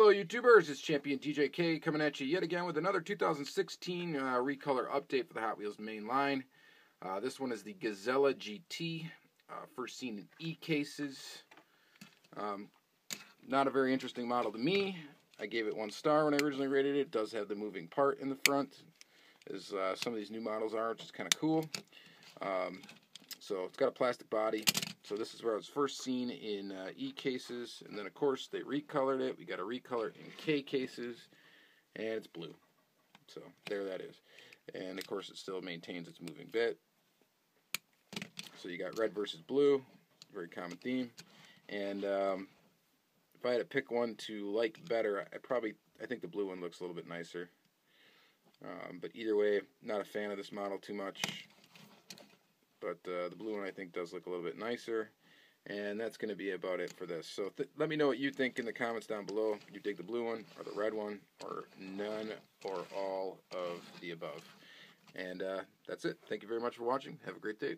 Hello, YouTubers. It's Champion DJK coming at you yet again with another 2016 uh, recolor update for the Hot Wheels main line. Uh, this one is the Gazella GT, uh, first seen in E cases. Um, not a very interesting model to me. I gave it one star when I originally rated it. It does have the moving part in the front, as uh, some of these new models are, which is kind of cool. Um, so it's got a plastic body. So this is where it was first seen in uh, E cases, and then of course they recolored it. We got a recolor in K cases, and it's blue. So there that is. And of course it still maintains its moving bit. So you got red versus blue, very common theme. And um, if I had to pick one to like better, I probably I think the blue one looks a little bit nicer. Um, but either way, not a fan of this model too much but uh, the blue one I think does look a little bit nicer. And that's going to be about it for this. So th let me know what you think in the comments down below. You dig the blue one, or the red one, or none, or all of the above. And uh, that's it. Thank you very much for watching. Have a great day.